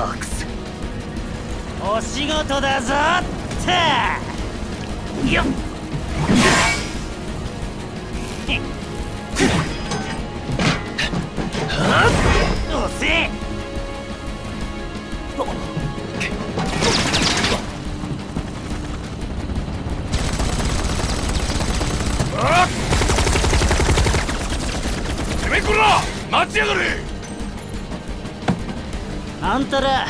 タークスお仕事だぞって。よっ。おせ。えてめえこら。待ちやがれ。あんたら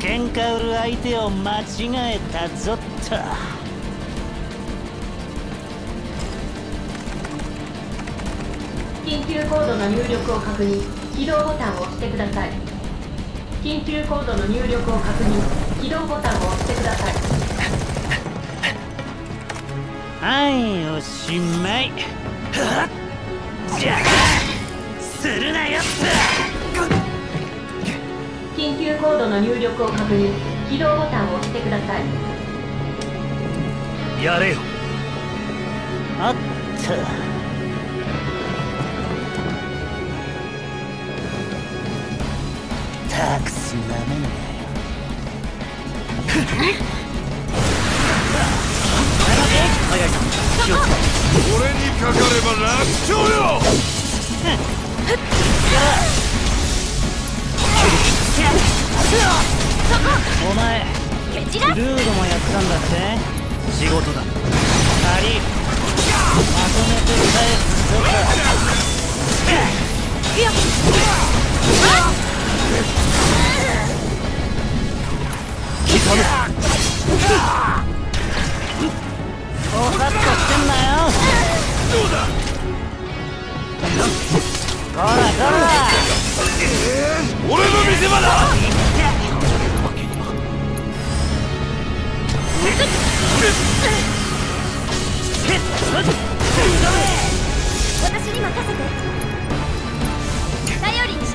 喧嘩売る相手を間違えたぞっと。緊急コードの入力を確認。起動ボタンを押してください。緊急コードの入力を確認。起動ボタンを押してください。はいおしまい。じゃあするなよっ緊急コードの入力を確認起動ボタンを押してください。やれよ。とおっとたくすなめんなよ。早いな気をつけ俺にかかれば楽勝よお前ルードもやったんだって仕事だ借りまとめて返すぞ刻めおさっとしてんなよどうだこらこら俺の見せ場だ私に任せて頼りにし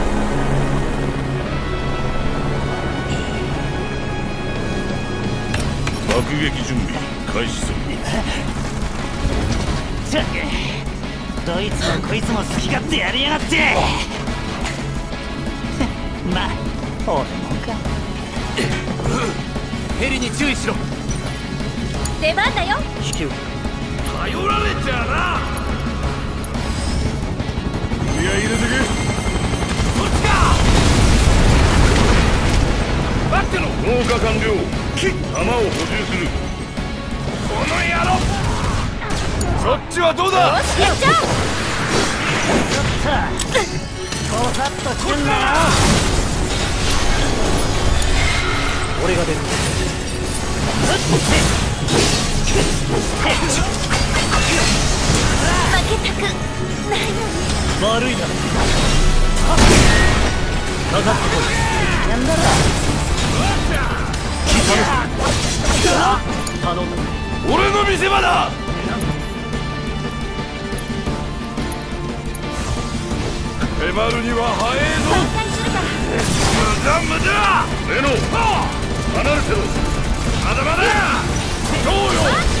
爆撃準備開始する。ったくどいつもこいつも好き勝手やりやがって。まあ俺もか。ヘリに注意しろ。出番だよ。引き受け。頼られちゃな。いや入れてけ。こっちか。待ってろ防火完了弾を補充する。この野郎。そっちはどうだ？やっちゃうこさっとしてんなよ俺が出る。負けたくないのに。悪いなかかってこいなんだろ俺の見せ場だ！には早えぞ！無駄無駄レノ離れてろ！まだまだ！どうよ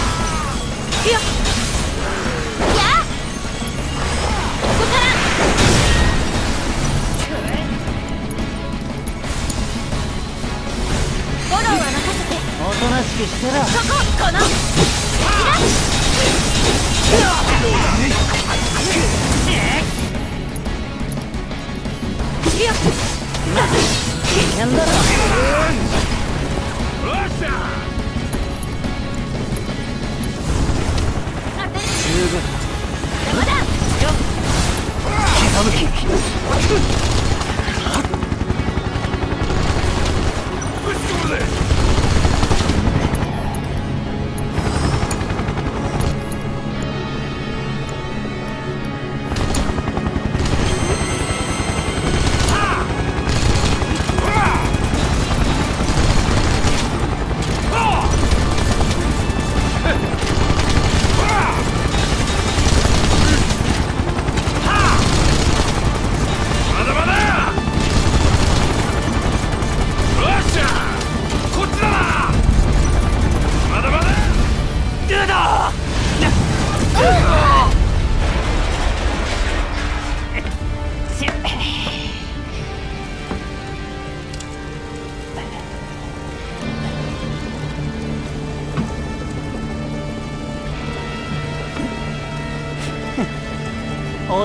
よここから。フォローは任せて。おとなしくしてろ。そここの。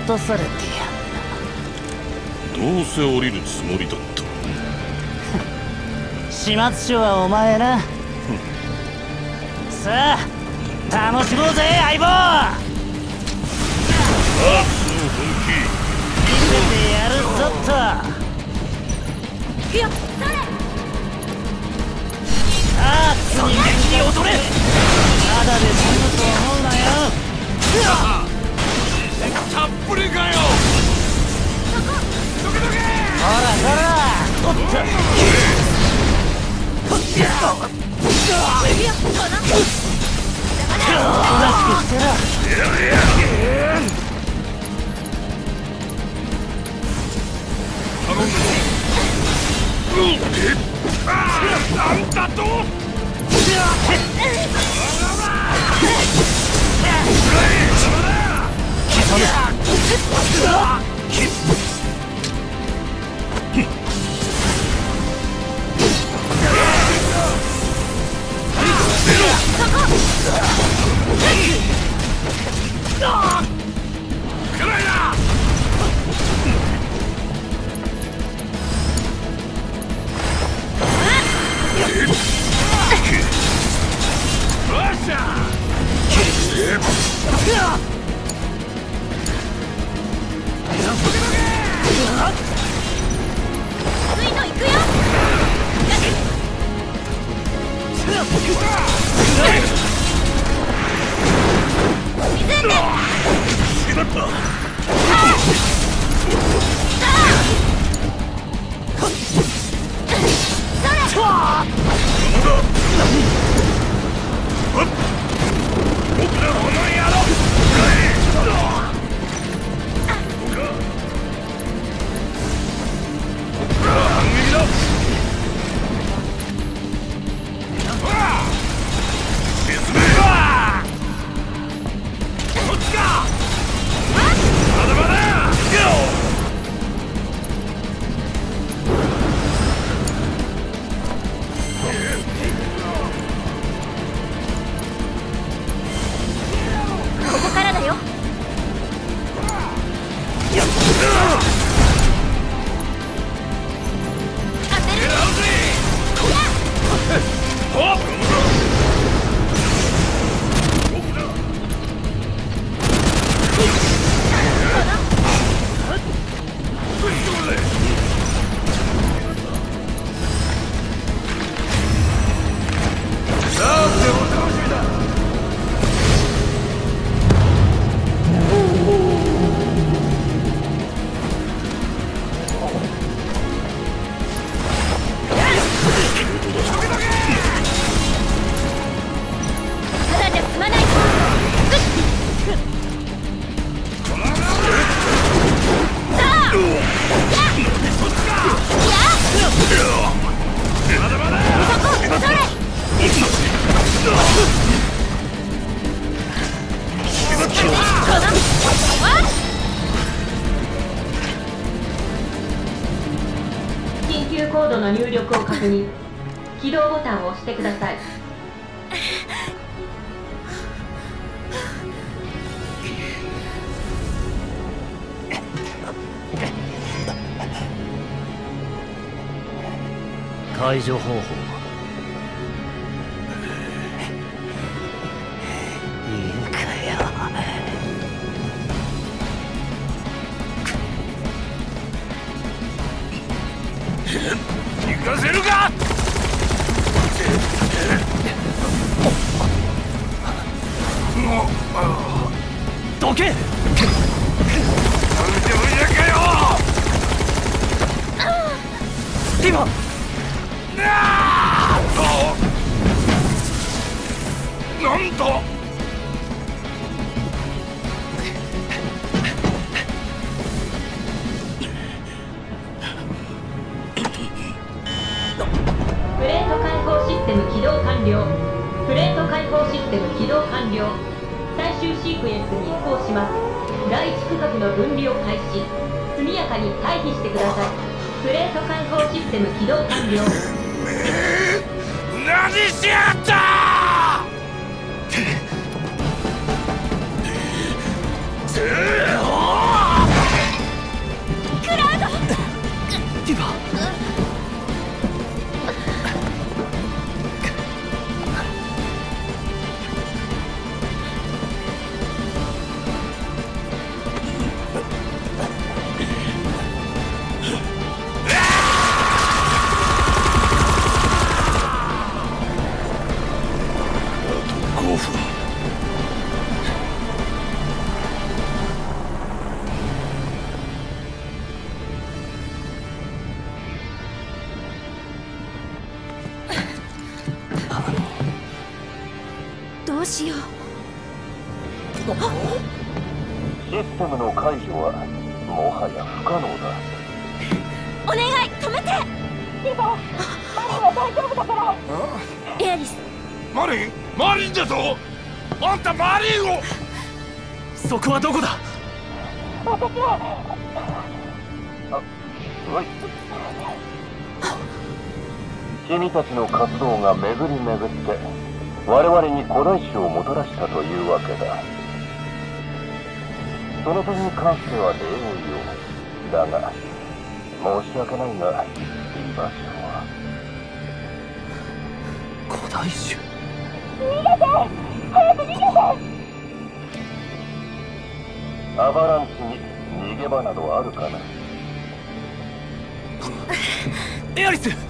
落とされてやどうせ降りるつもりだった。始末書はお前な。さあ楽しもうぜ相棒。あその本気。見せてやるぞっと。行くよそれさあ次元気に踊れ。ただで済むと思うなよ。たっぷりかよ。そこどけどけほらほらおっと。行くよこの邪魔だおとなんだぞうんえああなんだと起動ボタンを押してください。解除方法。行かせるか！どけ。なんで無理だかよティモなんと。了。プレート解放システム起動完了。最終シークエンスに移行します。第1区画の分離を開始。速やかに退避してください。プレート解放システム起動完了。何しやがったもはや不可能だ。お願い止めて。エアリス。マリン？マリンだぞ。あんたマリンを。そこはどこだ？うい。君たちの活動が巡り巡って我々に古代種をもたらしたというわけだその点に関しては礼を言おうだが申し訳ないが居場所は古代種。アバランチに逃げ場などあるかな？エアリス